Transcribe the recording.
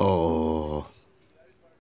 Oh.